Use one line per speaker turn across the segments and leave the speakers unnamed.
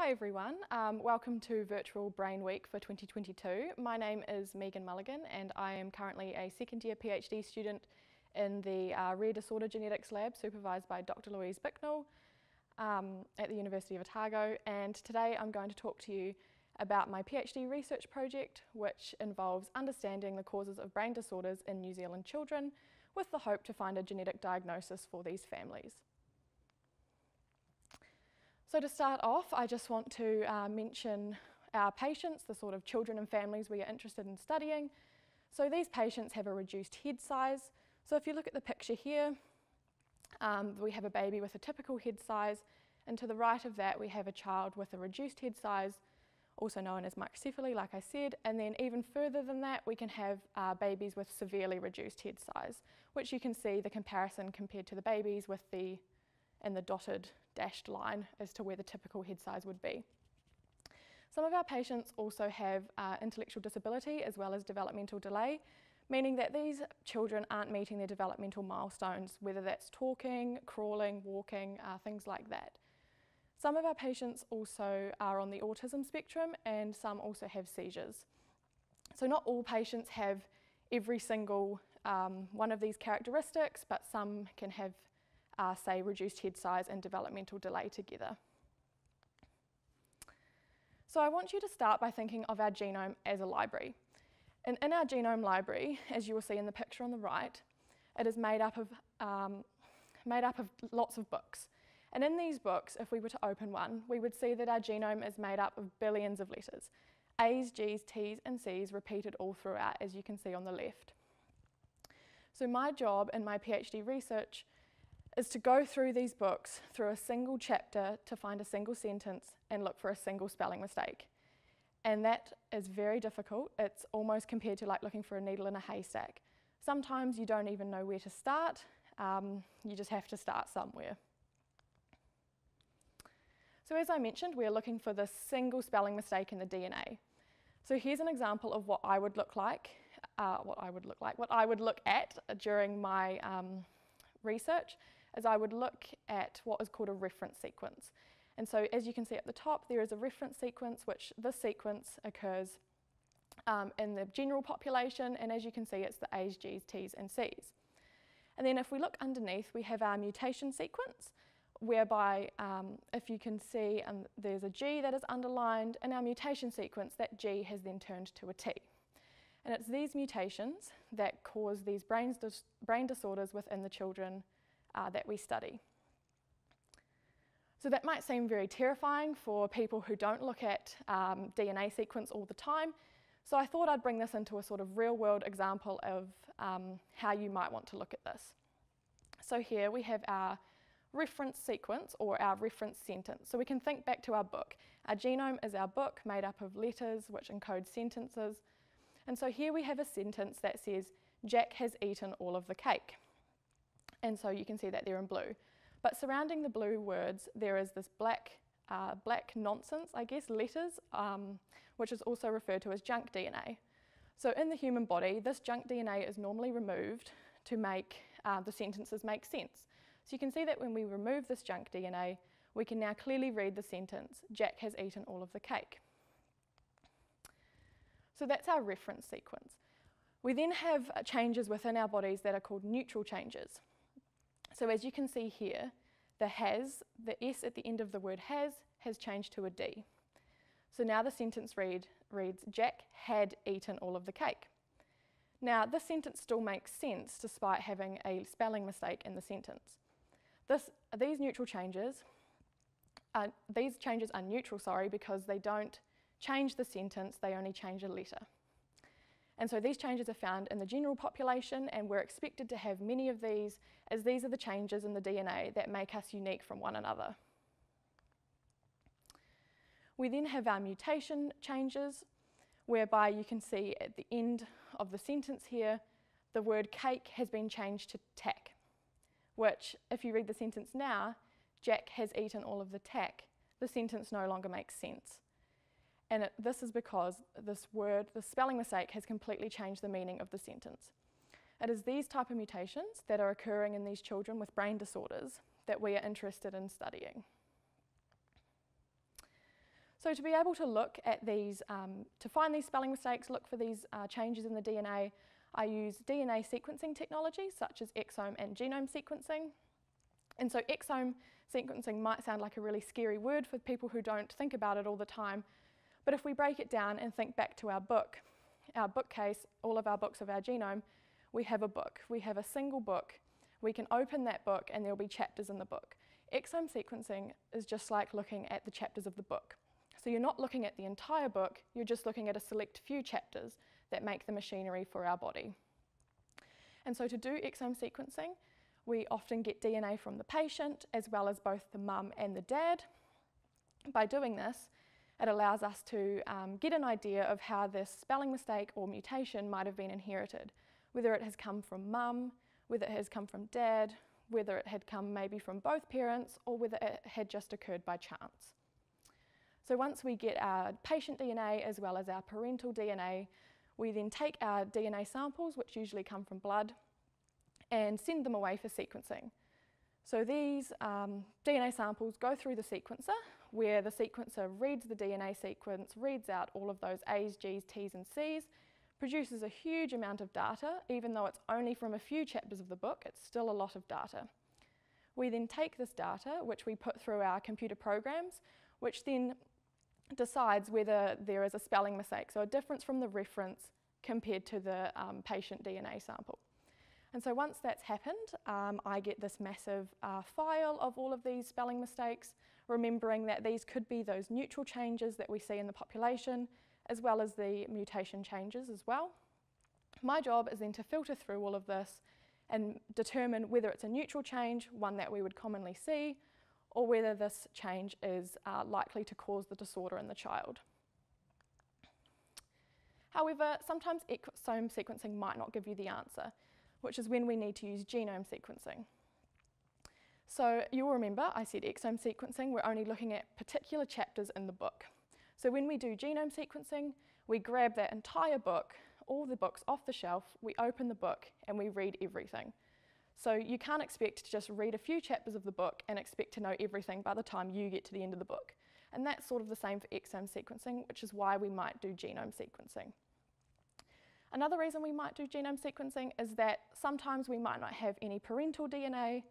Hi everyone, um, welcome to Virtual Brain Week for 2022. My name is Meghan Mulligan and I am currently a second year PhD student in the uh, Rare Disorder Genetics Lab supervised by Dr Louise Bicknell um, at the University of Otago and today I'm going to talk to you about my PhD research project which involves understanding the causes of brain disorders in New Zealand children with the hope to find a genetic diagnosis for these families. So to start off, I just want to uh, mention our patients, the sort of children and families we are interested in studying. So these patients have a reduced head size. So if you look at the picture here, um, we have a baby with a typical head size, and to the right of that we have a child with a reduced head size, also known as microcephaly, like I said, and then even further than that we can have uh, babies with severely reduced head size, which you can see the comparison compared to the babies with the and the dotted dashed line as to where the typical head size would be. Some of our patients also have uh, intellectual disability as well as developmental delay, meaning that these children aren't meeting their developmental milestones, whether that's talking, crawling, walking, uh, things like that. Some of our patients also are on the autism spectrum and some also have seizures. So not all patients have every single um, one of these characteristics, but some can have say reduced head size and developmental delay together. So I want you to start by thinking of our genome as a library. And in our genome library, as you will see in the picture on the right, it is made up of, um, made up of lots of books. And in these books, if we were to open one, we would see that our genome is made up of billions of letters. A's, G's, T's and C's repeated all throughout, as you can see on the left. So my job in my PhD research is to go through these books through a single chapter to find a single sentence and look for a single spelling mistake. And that is very difficult. It's almost compared to like looking for a needle in a haystack. Sometimes you don't even know where to start. Um, you just have to start somewhere. So as I mentioned, we're looking for the single spelling mistake in the DNA. So here's an example of what I would look like, uh, what I would look like, what I would look at during my um, research is I would look at what is called a reference sequence. And so as you can see at the top, there is a reference sequence, which this sequence occurs um, in the general population, and as you can see, it's the A's, G's, T's, and C's. And then if we look underneath, we have our mutation sequence, whereby um, if you can see um, there's a G that is underlined, in our mutation sequence, that G has then turned to a T. And it's these mutations that cause these brain, dis brain disorders within the children uh, that we study. So that might seem very terrifying for people who don't look at um, DNA sequence all the time. So I thought I'd bring this into a sort of real world example of um, how you might want to look at this. So here we have our reference sequence or our reference sentence. So we can think back to our book. Our genome is our book made up of letters which encode sentences. And so here we have a sentence that says, Jack has eaten all of the cake and so you can see that they're in blue. But surrounding the blue words, there is this black, uh, black nonsense, I guess, letters, um, which is also referred to as junk DNA. So in the human body, this junk DNA is normally removed to make uh, the sentences make sense. So you can see that when we remove this junk DNA, we can now clearly read the sentence, Jack has eaten all of the cake. So that's our reference sequence. We then have changes within our bodies that are called neutral changes. So as you can see here, the has, the S at the end of the word has, has changed to a D. So now the sentence read, reads, Jack had eaten all of the cake. Now this sentence still makes sense despite having a spelling mistake in the sentence. This, these neutral changes, these changes are neutral, sorry, because they don't change the sentence, they only change a letter. And so these changes are found in the general population and we're expected to have many of these as these are the changes in the DNA that make us unique from one another. We then have our mutation changes whereby you can see at the end of the sentence here the word cake has been changed to tack, which if you read the sentence now, Jack has eaten all of the tack, the sentence no longer makes sense. And it, this is because this word, the spelling mistake has completely changed the meaning of the sentence. It is these type of mutations that are occurring in these children with brain disorders that we are interested in studying. So to be able to look at these, um, to find these spelling mistakes, look for these uh, changes in the DNA, I use DNA sequencing technologies such as exome and genome sequencing. And so exome sequencing might sound like a really scary word for people who don't think about it all the time, but if we break it down and think back to our book, our bookcase, all of our books of our genome, we have a book. We have a single book. We can open that book and there'll be chapters in the book. Exome sequencing is just like looking at the chapters of the book. So you're not looking at the entire book, you're just looking at a select few chapters that make the machinery for our body. And so to do exome sequencing, we often get DNA from the patient as well as both the mum and the dad. By doing this, it allows us to um, get an idea of how this spelling mistake or mutation might have been inherited, whether it has come from mum, whether it has come from dad, whether it had come maybe from both parents, or whether it had just occurred by chance. So once we get our patient DNA as well as our parental DNA, we then take our DNA samples, which usually come from blood, and send them away for sequencing. So these um, DNA samples go through the sequencer, where the sequencer reads the DNA sequence, reads out all of those A's, G's, T's and C's, produces a huge amount of data, even though it's only from a few chapters of the book, it's still a lot of data. We then take this data, which we put through our computer programs, which then decides whether there is a spelling mistake, so a difference from the reference compared to the um, patient DNA sample. And so once that's happened, um, I get this massive uh, file of all of these spelling mistakes, remembering that these could be those neutral changes that we see in the population, as well as the mutation changes as well. My job is then to filter through all of this and determine whether it's a neutral change, one that we would commonly see, or whether this change is uh, likely to cause the disorder in the child. However, sometimes exome sequencing might not give you the answer, which is when we need to use genome sequencing. So you'll remember I said exome sequencing, we're only looking at particular chapters in the book. So when we do genome sequencing, we grab that entire book, all the books off the shelf, we open the book and we read everything. So you can't expect to just read a few chapters of the book and expect to know everything by the time you get to the end of the book. And that's sort of the same for exome sequencing, which is why we might do genome sequencing. Another reason we might do genome sequencing is that sometimes we might not have any parental DNA.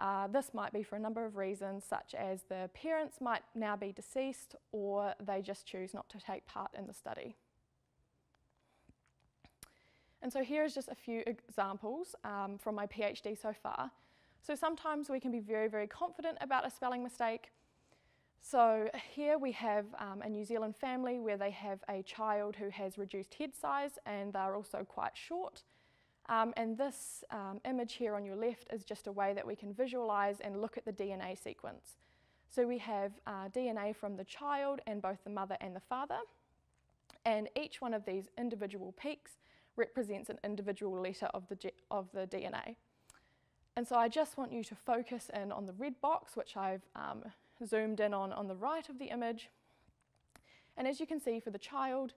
Uh, this might be for a number of reasons, such as the parents might now be deceased or they just choose not to take part in the study. And so here is just a few examples um, from my PhD so far. So sometimes we can be very, very confident about a spelling mistake. So here we have um, a New Zealand family where they have a child who has reduced head size and they're also quite short. Um, and this um, image here on your left is just a way that we can visualize and look at the DNA sequence. So we have uh, DNA from the child and both the mother and the father. And each one of these individual peaks represents an individual letter of the, of the DNA. And so I just want you to focus in on the red box, which I've um, zoomed in on on the right of the image. And as you can see for the child,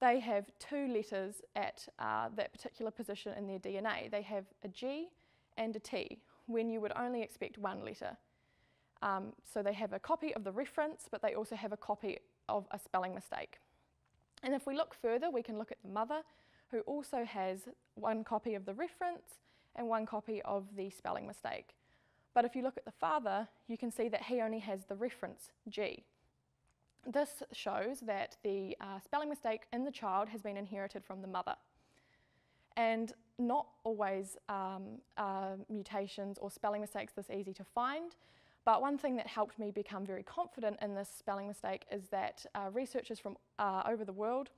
they have two letters at uh, that particular position in their DNA. They have a G and a T, when you would only expect one letter. Um, so they have a copy of the reference, but they also have a copy of a spelling mistake. And if we look further, we can look at the mother, who also has one copy of the reference and one copy of the spelling mistake. But if you look at the father, you can see that he only has the reference G. This shows that the uh, spelling mistake in the child has been inherited from the mother. And not always um, uh, mutations or spelling mistakes this easy to find, but one thing that helped me become very confident in this spelling mistake is that uh, researchers from uh, over the world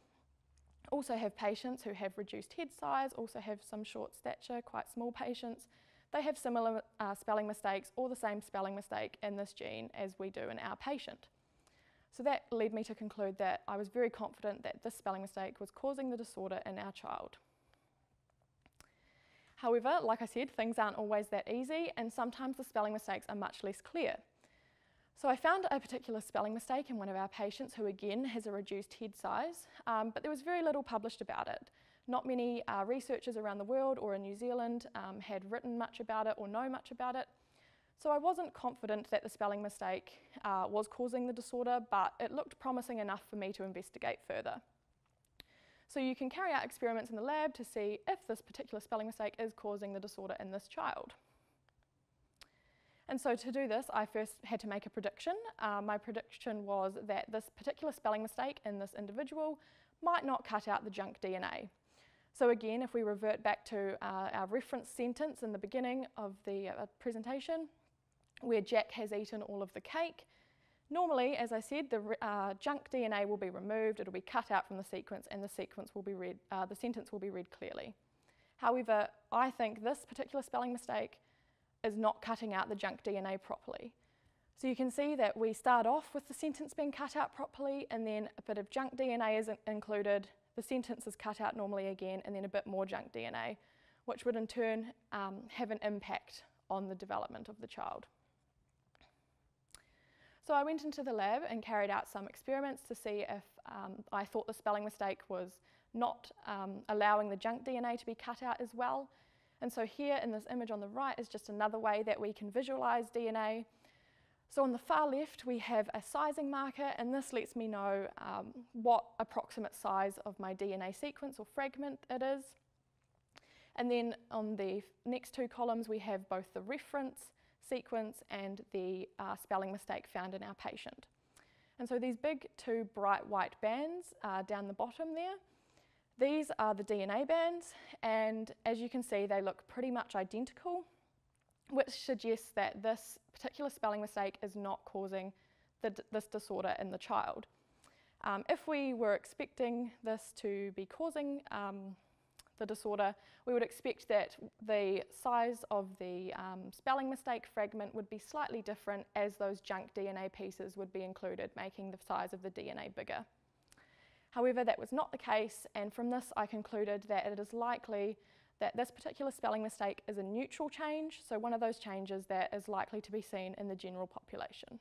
also have patients who have reduced head size, also have some short stature, quite small patients. They have similar uh, spelling mistakes or the same spelling mistake in this gene as we do in our patient. So that led me to conclude that I was very confident that this spelling mistake was causing the disorder in our child. However, like I said, things aren't always that easy and sometimes the spelling mistakes are much less clear. So I found a particular spelling mistake in one of our patients who again has a reduced head size, um, but there was very little published about it. Not many uh, researchers around the world or in New Zealand um, had written much about it or know much about it. So I wasn't confident that the spelling mistake uh, was causing the disorder, but it looked promising enough for me to investigate further. So you can carry out experiments in the lab to see if this particular spelling mistake is causing the disorder in this child. And so to do this, I first had to make a prediction. Uh, my prediction was that this particular spelling mistake in this individual might not cut out the junk DNA. So again, if we revert back to uh, our reference sentence in the beginning of the uh, presentation, where Jack has eaten all of the cake, normally, as I said, the uh, junk DNA will be removed, it'll be cut out from the sequence, and the sequence will be read, uh, the sentence will be read clearly. However, I think this particular spelling mistake is not cutting out the junk DNA properly. So you can see that we start off with the sentence being cut out properly and then a bit of junk DNA is included, the sentence is cut out normally again and then a bit more junk DNA, which would in turn um, have an impact on the development of the child. So I went into the lab and carried out some experiments to see if um, I thought the spelling mistake was not um, allowing the junk DNA to be cut out as well and so here in this image on the right is just another way that we can visualize DNA. So on the far left, we have a sizing marker, and this lets me know um, what approximate size of my DNA sequence or fragment it is. And then on the next two columns, we have both the reference sequence and the uh, spelling mistake found in our patient. And so these big two bright white bands uh, down the bottom there these are the DNA bands, and as you can see, they look pretty much identical, which suggests that this particular spelling mistake is not causing the, this disorder in the child. Um, if we were expecting this to be causing um, the disorder, we would expect that the size of the um, spelling mistake fragment would be slightly different as those junk DNA pieces would be included, making the size of the DNA bigger. However, that was not the case, and from this I concluded that it is likely that this particular spelling mistake is a neutral change, so one of those changes that is likely to be seen in the general population.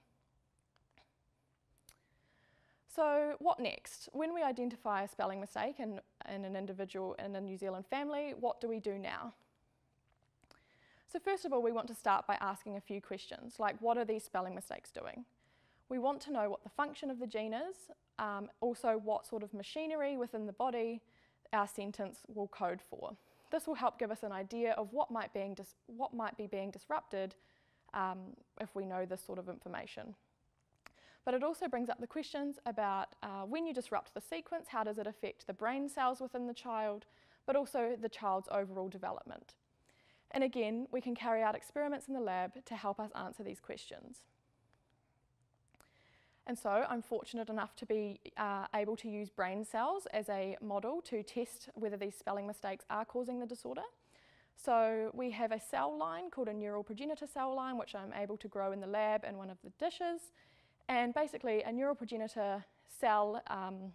So what next? When we identify a spelling mistake in, in an individual in a New Zealand family, what do we do now? So first of all, we want to start by asking a few questions, like what are these spelling mistakes doing? We want to know what the function of the gene is, um, also what sort of machinery within the body our sentence will code for. This will help give us an idea of what might, being what might be being disrupted um, if we know this sort of information. But it also brings up the questions about uh, when you disrupt the sequence, how does it affect the brain cells within the child, but also the child's overall development. And again, we can carry out experiments in the lab to help us answer these questions. And so I'm fortunate enough to be uh, able to use brain cells as a model to test whether these spelling mistakes are causing the disorder. So we have a cell line called a neural progenitor cell line, which I'm able to grow in the lab in one of the dishes. And basically a neural progenitor cell um,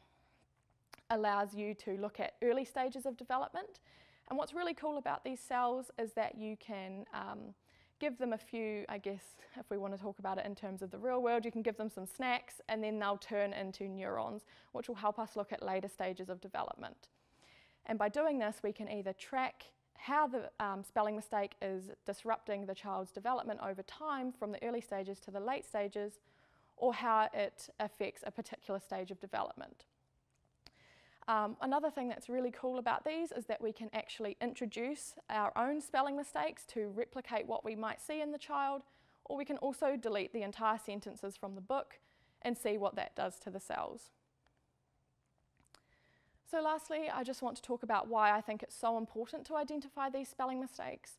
allows you to look at early stages of development. And what's really cool about these cells is that you can um, give them a few, I guess, if we want to talk about it in terms of the real world, you can give them some snacks and then they'll turn into neurons, which will help us look at later stages of development. And by doing this, we can either track how the um, spelling mistake is disrupting the child's development over time from the early stages to the late stages, or how it affects a particular stage of development. Um, another thing that's really cool about these is that we can actually introduce our own spelling mistakes to replicate what we might see in the child, or we can also delete the entire sentences from the book and see what that does to the cells. So lastly, I just want to talk about why I think it's so important to identify these spelling mistakes.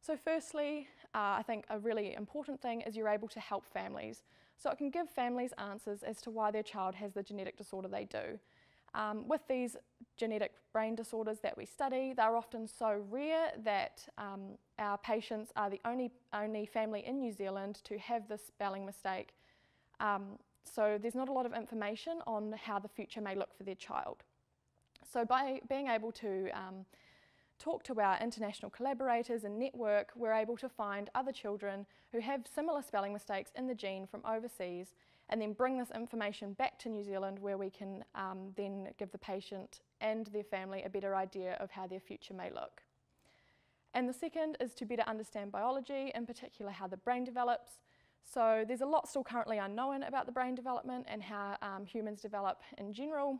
So firstly, uh, I think a really important thing is you're able to help families. So it can give families answers as to why their child has the genetic disorder they do. Um, with these genetic brain disorders that we study, they're often so rare that um, our patients are the only, only family in New Zealand to have this spelling mistake. Um, so there's not a lot of information on how the future may look for their child. So by being able to um, talk to our international collaborators and network, we're able to find other children who have similar spelling mistakes in the gene from overseas and then bring this information back to New Zealand where we can um, then give the patient and their family a better idea of how their future may look. And the second is to better understand biology, in particular how the brain develops. So there's a lot still currently unknown about the brain development and how um, humans develop in general.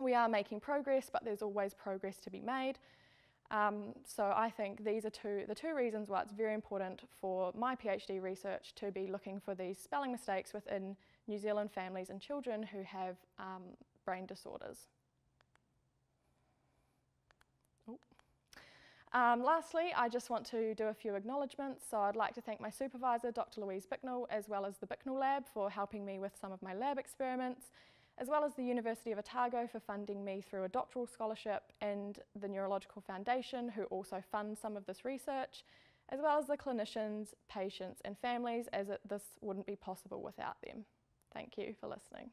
We are making progress, but there's always progress to be made. Um, so I think these are two, the two reasons why it's very important for my PhD research to be looking for these spelling mistakes within New Zealand families and children who have um, brain disorders. Um, lastly, I just want to do a few acknowledgements. So I'd like to thank my supervisor, Dr. Louise Bicknell, as well as the Bicknell Lab for helping me with some of my lab experiments, as well as the University of Otago for funding me through a doctoral scholarship and the Neurological Foundation, who also fund some of this research, as well as the clinicians, patients and families, as it, this wouldn't be possible without them. Thank you for listening.